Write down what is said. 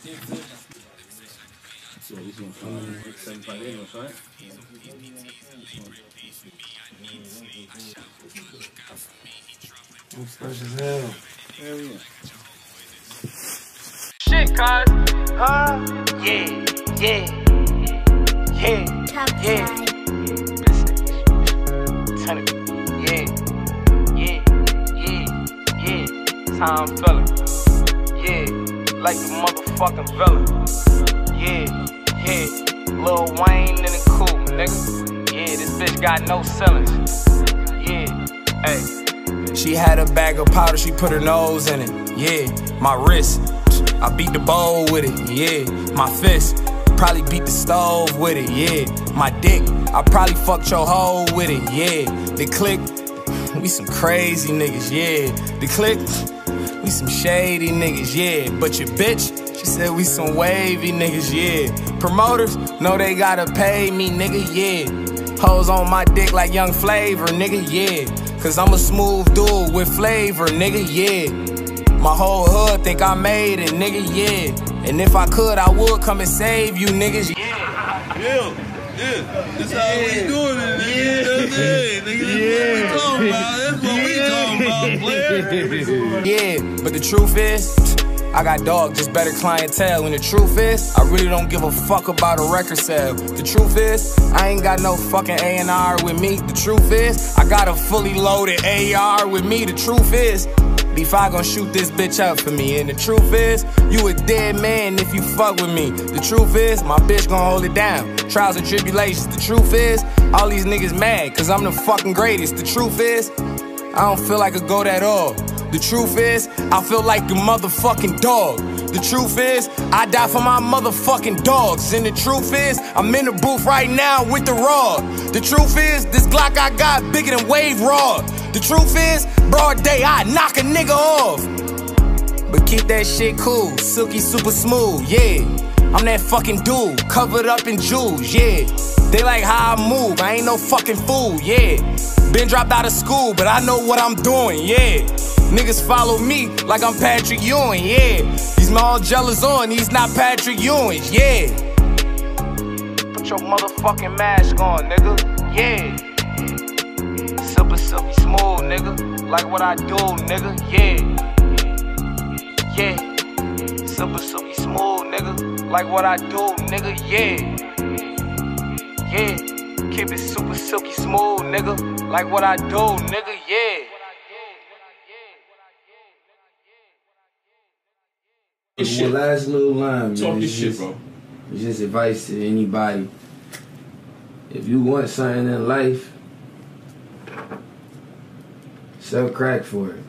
Aqui depois. Looks fresh as hell. Shit, cuz. Huh? Yeah, yeah, yeah, yeah. Yeah, yeah, yeah, yeah. Yeah, like the motherfucking villain. Yeah, yeah. Lil Wayne in the cool, nigga. Yeah, this bitch got no ceilings. Yeah, hey. She had a bag of powder, she put her nose in it. Yeah, my wrist, I beat the bowl with it. Yeah, my fist, probably beat the stove with it. Yeah, my dick, I probably fucked your hoe with it. Yeah, the click, we some crazy niggas. Yeah, the click, we some shady niggas. Yeah, but your bitch, she said we some wavy niggas. Yeah, promoters, know they gotta pay me, nigga. Yeah, hoes on my dick like young flavor, nigga. Yeah. Cause I'm a smooth dude with flavor, nigga, yeah. My whole hood think I made it, nigga, yeah. And if I could, I would come and save you, niggas, yeah. Yeah, yeah. That's how we doing it, nigga. That's it, nigga. That's what we talking about. That's what we talking about, player. Yeah, but the truth is, I got dog, just better clientele. And the truth is, I really don't give a fuck about a record sale. The truth is, I ain't got no fucking A&R with me. The truth is, I got a fully loaded AR with me. The truth is, B5 gon' shoot this bitch up for me. And the truth is, you a dead man if you fuck with me. The truth is, my bitch gon' hold it down. Trials and tribulations. The truth is, all these niggas mad, cause I'm the fucking greatest. The truth is, I don't feel like a goat at all. The truth is, I feel like a motherfucking dog. The truth is, I die for my motherfucking dogs. And the truth is, I'm in the booth right now with the raw. The truth is, this Glock I got bigger than Wave Raw. The truth is, broad day, I knock a nigga off. But keep that shit cool, silky, super smooth, yeah. I'm that fucking dude, covered up in jewels, yeah. They like how I move, I ain't no fucking fool, yeah. Been dropped out of school, but I know what I'm doing, yeah. Niggas follow me like I'm Patrick Ewing, yeah. He's all jealous on, he's not Patrick Ewing, yeah. Put your motherfucking mask on, nigga, yeah. Super silky smooth, nigga. Like what I do, nigga, yeah. Yeah. Super silky smooth, nigga. Like what I do, nigga, yeah. Yeah. Keep it super silky smooth, nigga. Like what I do, nigga, yeah. One last little line, man. Talk your It's shit, bro. It's just advice to anybody. If you want something in life, sell crack for it.